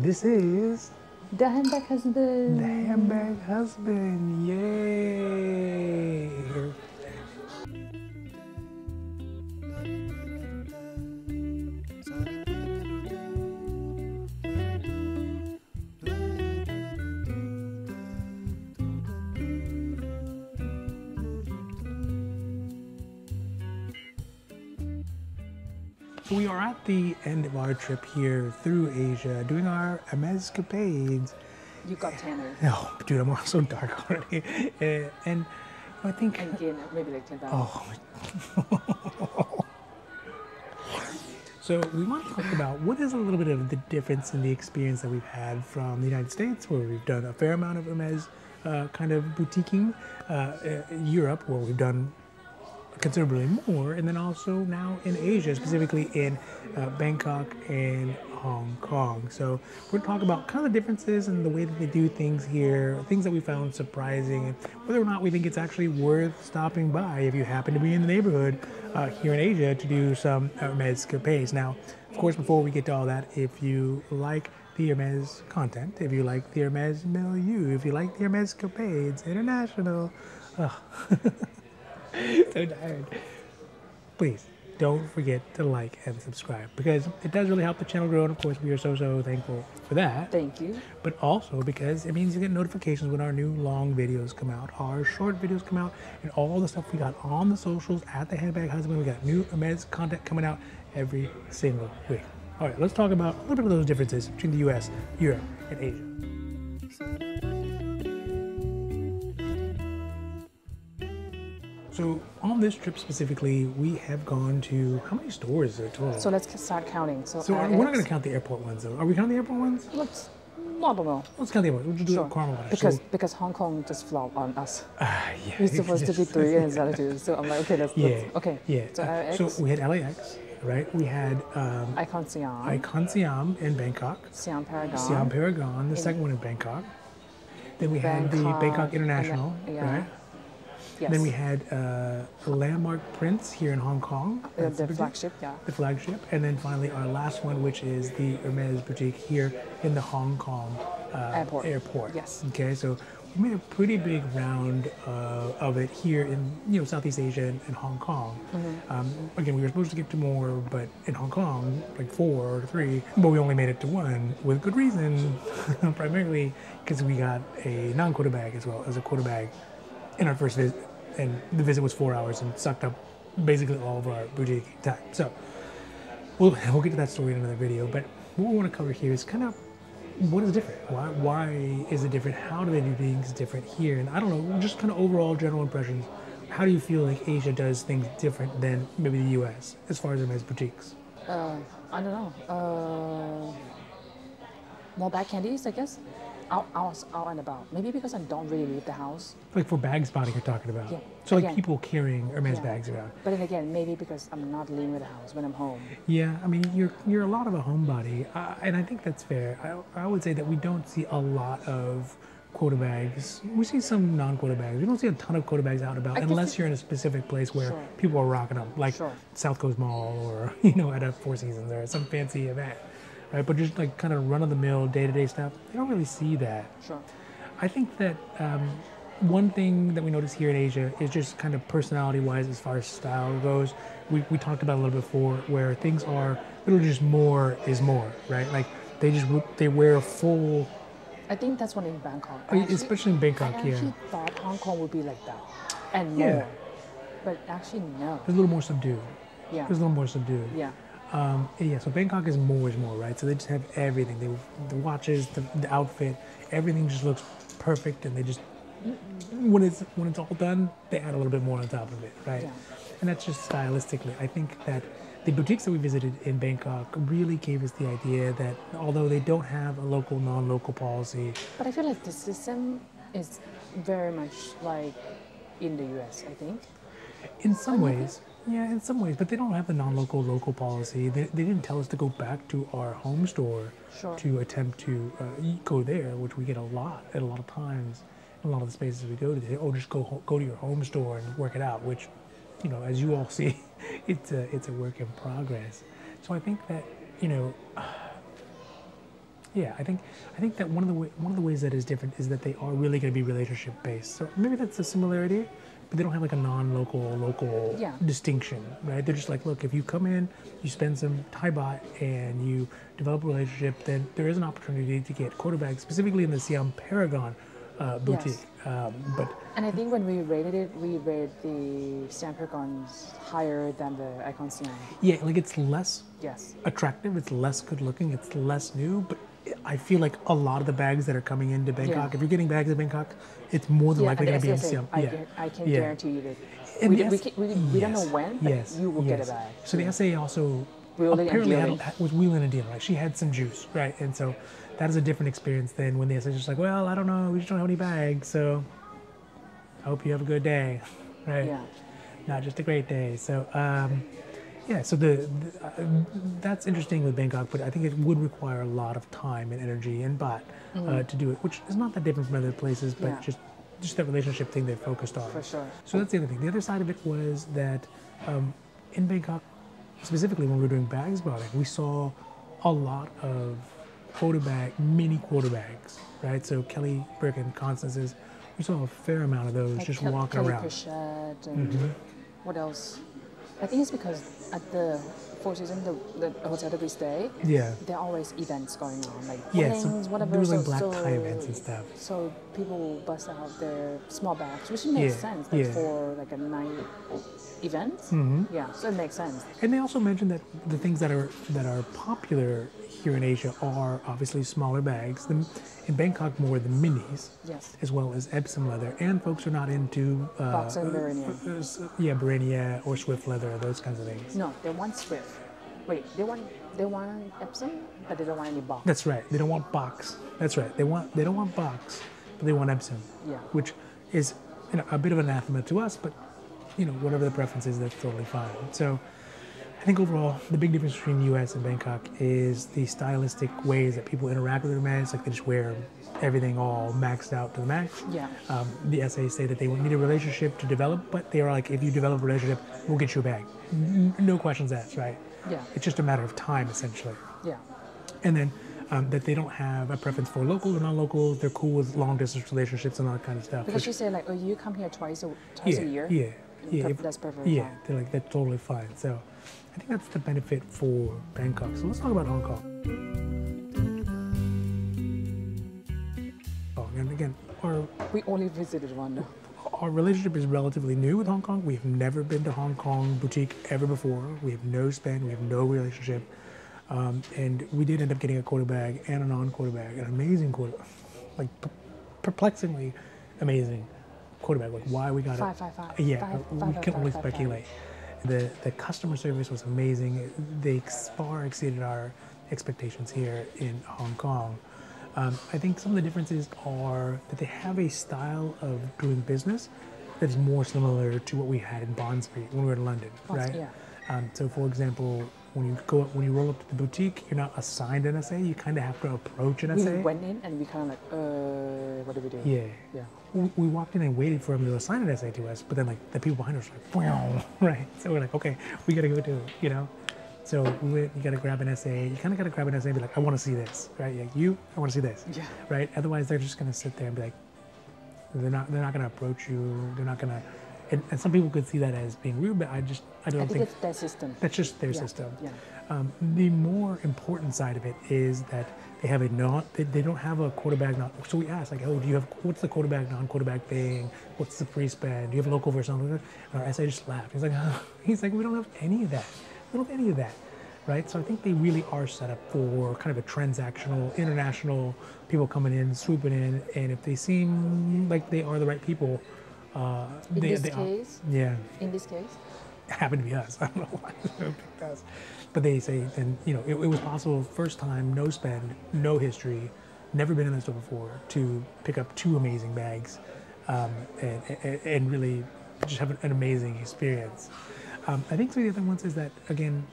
This is The handbag husband. the handbag husband. Yay! We are at the end of our trip here through Asia, doing our Hermescapades. You got tanner. Oh, dude, I'm so dark already. Uh, and I think, And again, maybe like 10,000. oh, so we want to talk about what is a little bit of the difference in the experience that we've had from the United States, where we've done a fair amount of Hermes uh, kind of boutiquing, uh, uh, Europe, where we've done considerably more, and then also now in Asia, specifically in uh, Bangkok and Hong Kong. So we're going to talk about kind of the differences in the way that they do things here, things that we found surprising, and whether or not we think it's actually worth stopping by if you happen to be in the neighborhood uh, here in Asia to do some Hermes capes. Now, of course, before we get to all that, if you like the Hermes content, if you like the Hermes milieu, if you like the Hermes capades international. so tired. Please don't forget to like and subscribe because it does really help the channel grow. And of course, we are so, so thankful for that. Thank you. But also because it means you get notifications when our new long videos come out, our short videos come out, and all the stuff we got on the socials at the Handbag Husband. We got new Hermes content coming out every single week. All right, let's talk about a little bit of those differences between the US, Europe, and Asia. So on this trip specifically, we have gone to how many stores it total? So let's start counting. So, So we're not going to count the airport ones though. Are we counting the airport ones? Let's, I don't know. Let's count the airport. We'll just do Sure. it chronologically. Because So, because Hong Kong just flopped on us. ah, yeah. We're supposed to be three and instead of two. So I'm like, okay, let's, Yeah. let's okay. Yeah. So Uh, so we had LAX, right? We had um, Icon Siam, Icon Siam in Bangkok, Siam Paragon, Siam Paragon, the second one in Bangkok. Then we had the Bangkok, Bangkok International, then- yeah. right? Yes. Then we had uh, Landmark Prince here in Hong Kong. That's the boutique. flagship, yeah. the flagship, and then finally our last one, which is the Hermes boutique here in the Hong Kong uh, Airport. airport. Yes. Okay, so we made a pretty big round uh, of it here in you know Southeast Asia and, and Hong Kong. Mm-hmm. Um, again, we were supposed to get to more, but in Hong Kong, like four or three, but we only made it to one with good reason, primarily because we got a non-quota bag as well as a quota bag in our first visit, and the visit was four hours and sucked up basically all of our boutique time. So we'll, we'll get to that story in another video. But what we want to cover here is kind of what is different. Why why is it different? How do they do things different here? And I don't know, just kind of overall general impressions. How do you feel like Asia does things different than maybe the U.S. as far as Hermes boutiques? Uh, I don't know. Uh, more bag candies, I guess. Out, out, out and about. Maybe because I don't really leave the house. Like for bag spotting, you're talking about. Yeah. So like people carrying Hermes Yeah. bags around. But then again, maybe because I'm not leaving the house when I'm home. Yeah, I mean, you're you're a lot of a homebody, uh, and I think that's fair. I, I would say that we don't see a lot of quota bags. We see some non-quota bags. We don't see a ton of quota bags out and about unless you're in a specific place where Sure. people are rocking them, like Sure. South Coast Mall or you know at a Four Seasons or some fancy event, right? But just like kind of run-of-the-mill day-to-day stuff, you don't really see that. Sure. I think that um, one thing that we notice here in Asia is just kind of personality wise, as far as style goes. We, we talked about a little before, where things are literally just more is more, right? Like they just they wear full, I think that's one in Bangkok. I mean, Actually- especially in I Bangkok. actually Yeah, thought Hong Kong would be like that. And Yeah. more. But actually, no. there's a little more subdued. Yeah. There's a little more subdued. Yeah. Um, yeah, so Bangkok is more is more, right? So they just have everything. They, the watches, the, the outfit, everything just looks perfect, and they just when it's when it's all done, they add a little bit more on top of it, right? Yeah. And that's just stylistically. I think that the boutiques that we visited in Bangkok really gave us the idea that although they don't have a local non-local policy, But I feel like the system is very much like in the US, I think. in some ways, yeah, in some ways, but they don't have the non-local local policy. They, they didn't tell us to go back to our home store Sure. to attempt to uh, go there, which we get a lot at a lot of times. In a lot of the spaces we go to, they "Oh, just go go to your home store and work it out." Which, you know, as you all see, it's a it's a work in progress. So I think that you know, Yeah, I think I think that one of the way, one of the ways that is different is that they are really going to be relationship based. So maybe that's a similarity, but they don't have like a non-local local Yeah. distinction, right? They're just like, look, if you come in, you spend some Thai baht, and you develop a relationship, then there is an opportunity to get quota bags, specifically in the Siam Paragon uh, boutique. Um, but And I think when we rated it, we rated the Siam Paragons higher than the Icon Siam. yeah, like it's less Yes. attractive, it's less good looking, it's less new, but I feel like a lot of the bags that are coming into Bangkok, Yeah. if you're getting bags in Bangkok, it's more than likely going to be in the SSA, Siam. I, yeah. I can Yeah. guarantee you that And we, we, S- ca- we, we don't know when, but yes, you will get a bag. So the SA also Wheeling apparently had, was wheeling and dealing, right? She had some juice, right? And so that is a different experience than when the SA is just like, well, I don't know, we just don't have any bags, so I hope you have a good day, right? Yeah. not just a great day. So, um, yeah, so the, the uh, that's interesting with Bangkok, but I think it would require a lot of time and energy and baht uh, to do it, which is not that different from other places, but Mm-hmm. Yeah. just just that relationship thing they're focused on. For sure. So that's the other thing. The other side of it was that um, in Bangkok, specifically when we were doing bags spotting, we saw a lot of quota bag, mini quota bags, right? So Kelly Brick and Constance's, we saw a fair amount of those Like just Kel- walking Kelly around. Pochette and Mhm. what else? I think it's because at the Four Seasons, the, the hotel that we stay, Yeah. there are always events going on, like Yeah, so weddings, whatever. there was like so, black so, tie events and stuff. So people will bust out their small bags, which makes Yeah, sense, like yeah. for like a night event. Mhm. Yeah, so it makes sense. And they also mentioned that the things that are that are popular here in Asia are obviously smaller bags. The, in Bangkok, more the minis, Yes. as well as Epsom leather. And folks are not into uh, Box and uh, uh, yeah, Barenia or Swift leather, those kinds of things. No, they want Swift. Wait, they want they want Epsom, but they don't want any box. That's right. They don't want box. That's right. They want they don't want box, but they want Epsom, Yeah. which is you know, a bit of anathema to us, but you know whatever the preference is, that's totally fine. So. I think overall, the big difference between the U.S. and Bangkok is the stylistic ways that people interact with their masks. Like they just wear everything all maxed out to the max. Yeah. Um, the SAs say that they need a relationship to develop, but they are like, if you develop a relationship, we'll get you a bag. No questions asked, right? Yeah. It's just a matter of time, essentially. Yeah. And then um, that they don't have a preference for local or non-locals. They're cool with long-distance relationships and all that kind of stuff. Because which- she said like, oh, you come here twice a twice yeah, a year. Yeah, yeah. If- that's perfectly yeah, fine. they're like that's totally fine. So I think that's the benefit for Bangkok. So let's talk about Hong Kong. Oh, and again, our We only visited one. our relationship is relatively new with Hong Kong. We've never been to Hong Kong boutique ever before. We have no spend. We have no relationship. Um, and we did end up getting a quota bag and a non-quota bag, an amazing quota, like per- perplexingly amazing quota bag. Like why we got Five, it? five, five. Yeah, Five, we five, five, can only five, five, five. speculate. The the customer service was amazing. They far exceeded our expectations here in Hong Kong. Um, I think some of the differences are that they have a style of doing business that is more similar to what we had in Bond Street when we were in London, Bond- right? yeah. Um, so, for example, when you go up, when you roll up to the boutique, you're not assigned an SA. You kind of have to approach an We went in and we kind of like, uh, what do we do? Yeah. Yeah. We, we walked in and waited for him to assign an SA to us, but then like the people behind us were like, right? So we're like, okay, we gotta go to, it, you know. So we went, you gotta grab an SA. You kind of gotta grab an SA and be like, I want to see this, right? Yeah, you, I want to see this, Yeah. right? Otherwise, they're just gonna sit there and be like, they're not, they're not gonna approach you. They're not gonna, and, and some people could see that as being rude, but I just, I don't I think think it's their system. that's just their Yeah, system. yeah. Um, the more important side of it is that they have a not they, they don't have a quota bag non. So we asked like, oh, do you have what's the quota bag non-quarterback thing? What's the free spend? Do you have a local versus non-local? And our SA just laughed. He's like, he's like, we don't have any of that. We don't have any of that, right? So I think they really are set up for kind of a transactional, international people coming in, swooping in, and if they seem like they are the right people, uh, In they, this they case, are. Yeah in this case, happened to be us. I don't know why they picked us. But they say, and you know, it, it was possible, first time, no spend, no history, never been in the store before, to pick up two amazing bags um, and, and, and really just have an, an amazing experience. Um, I think some of the other ones is that, again,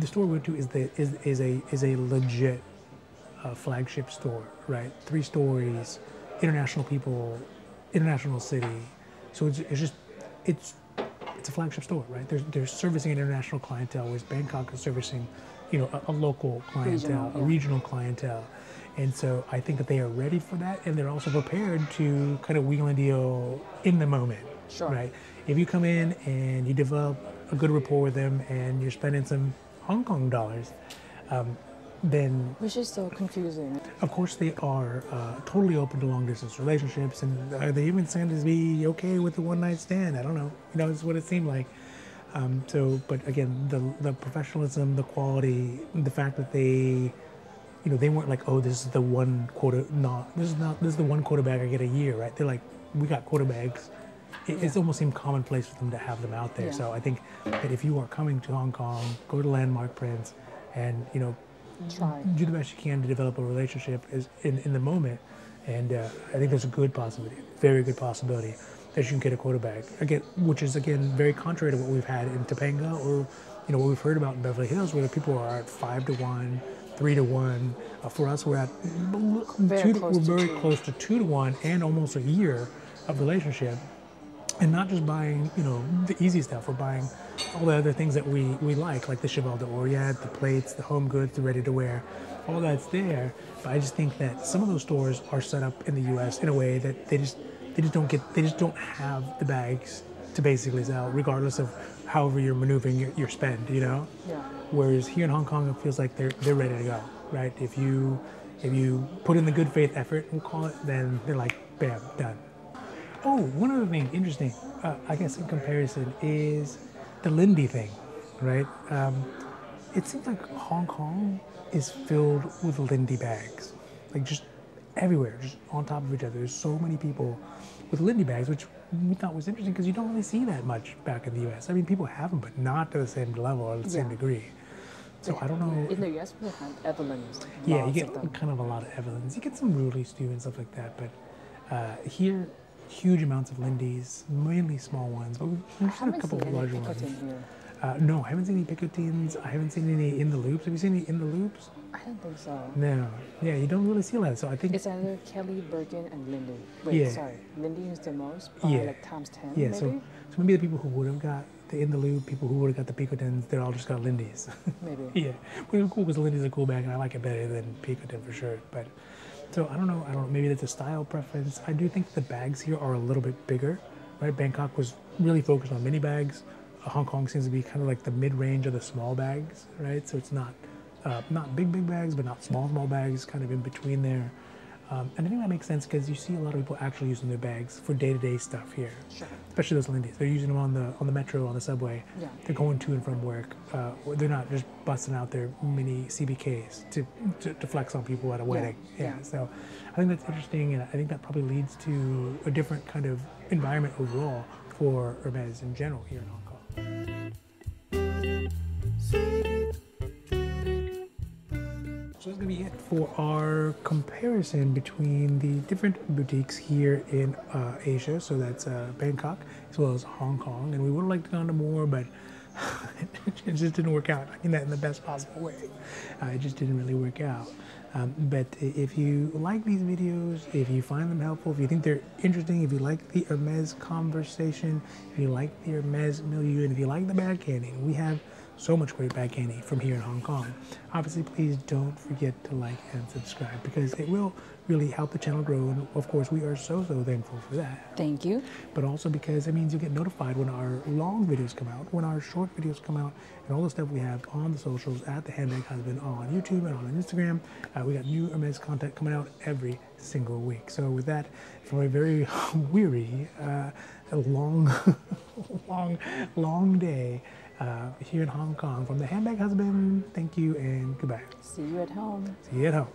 the store we went to is, the, is, is, a, is a legit uh, flagship store, right? Three stories, international people, international city. So it's, it's just, it's it's a flagship store, right? They're, they're servicing an international clientele, whereas Bangkok is servicing, you know, a, a local clientele, Regional, a yeah. regional clientele. And so I think that they are ready for that, and they're also prepared to kind of wheel and deal in the moment. Sure. Right. If you come in and you develop a good rapport with them, and you're spending some Hong Kong dollars, um, then Which is so confusing. of course they are uh, totally open to long distance relationships, and are they even saying to be okay with the one night stand? I don't know. You know, it's what it seemed like. Um, so, but again, the the professionalism, the quality, the fact that they, you know, they weren't like, oh, this is the one quota. Not this is not this is the one bag I get a year, right? They're like, we got quota bags. It, It's Yeah. almost seemed commonplace for them to have them out there. Yeah. So I think that if you are coming to Hong Kong, go to Landmark Prince, and you know, Try. do the best you can to develop a relationship is in, in the moment. And uh, I think there's a good possibility, very good possibility that you can get a quota bag again, which is again very contrary to what we've had in Topanga or you know what we've heard about in Beverly Hills, where the people are at five to one, three to one. Uh, for us, we're at Very two close we're very two. close to two to one, and almost a year of relationship and not just buying, you know, the easy stuff. We're buying all the other things that we, we like, like the Cheval d'Orient, the plates, the home goods, the ready to wear. All that's there. But I just think that some of those stores are set up in the U.S. in a way that they just they just don't get they just don't have the bags to basically sell, regardless of however you're maneuvering your, your spend. You know. Yeah. Whereas here in Hong Kong, it feels like they're they're ready to go, right? If you if you put in the good faith effort, we'll call it, then they're like, bam, done. Oh, one other thing interesting, uh, I guess in comparison, is the Lindy thing, right? Um, it seems like Hong Kong is filled with Lindy bags, like just everywhere, just on top of each other. There's so many people with Lindy bags, which we thought was interesting because you don't really see that much back in the U.S. I mean, people have them, but not to the same level or the same Yeah. degree. So I don't know. In the US, we have Evelyne's. Yeah, you get of kind of a lot of Evelynes. You get some Roulis too and stuff like that. But uh, here, huge amounts of Lindy's, mainly small ones. But we've, seen a couple of larger ones. Uh, no, I haven't seen any Picotins. I haven't seen any in the loops. Have you seen any in the loops? I don't think so. No. Yeah, you don't really see a lot. So I think. It's either Kelly, Birkin, and Lindy. Wait, Yeah. sorry. Lindy is the most, Yeah. like times 10, yeah, maybe? so, so maybe the people who would have got the in the loop, people who would have got the Picotins, they're all just got Lindy's. Maybe. Yeah, which is cool because Lindy's a cool bag, and I like it better than Picotin for sure. But so I don't know. I don't know. Maybe that's a style preference. I do think the bags here are a little bit bigger, right? Bangkok was really focused on mini bags. Uh, Hong Kong seems to be kind of like the mid-range of the small bags, right? So it's not uh, not big big bags, but not small small bags, kind of in between there. Um, and I think that makes sense because you see a lot of people actually using their bags for day-to-day stuff here Sure. especially those Lindy's. They're using them on the on the metro, on the subway. Yeah. They're going to and from work. Uh, they're not just busting out their mini CBKs to, to, to flex on people at a wedding. Yeah. yeah. So I think that's interesting, and I think that probably leads to a different kind of environment overall for Hermes in general here in Hong Kong. Comparison between the different boutiques here in uh, Asia. So that's uh, Bangkok as well as Hong Kong. And we would have liked to go into more, but it just didn't work out in that in the best possible way. Uh, it just didn't really work out. Um, but if you like these videos, if you find them helpful, if you think they're interesting, if you like the Hermes conversation, if you like the Hermes milieu, and if you like the bag candy, we have so much great bag candy from here in Hong Kong. Obviously, please don't forget to like and subscribe because it will really help the channel grow. And of course, we are so, so thankful for that Thank you. but also because it means you get notified when our long videos come out, when our short videos come out, and all the stuff we have on the socials at the Handbag Husband on YouTube and on Instagram. Uh, we got new Hermes content coming out every single week. So with that, from a very weary, uh, long, long, long day uh, here in Hong Kong, from the Handbag Husband, thank you and goodbye. See you at home. See you at home.